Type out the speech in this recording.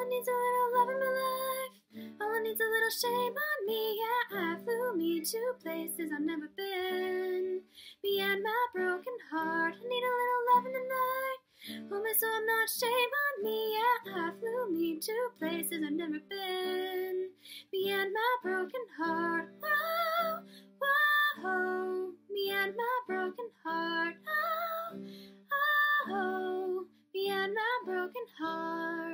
All I need's a little love in my life. All I need's a little shame on me. Yeah, I flew me to places I've never been. Me and my broken heart. I need a little love in the night. Hold me so I'm not shame on me. Yeah, I flew me to places I've never been. Me and my broken heart. Oh, whoa. Me and my broken heart. Oh, oh. Me and my broken heart.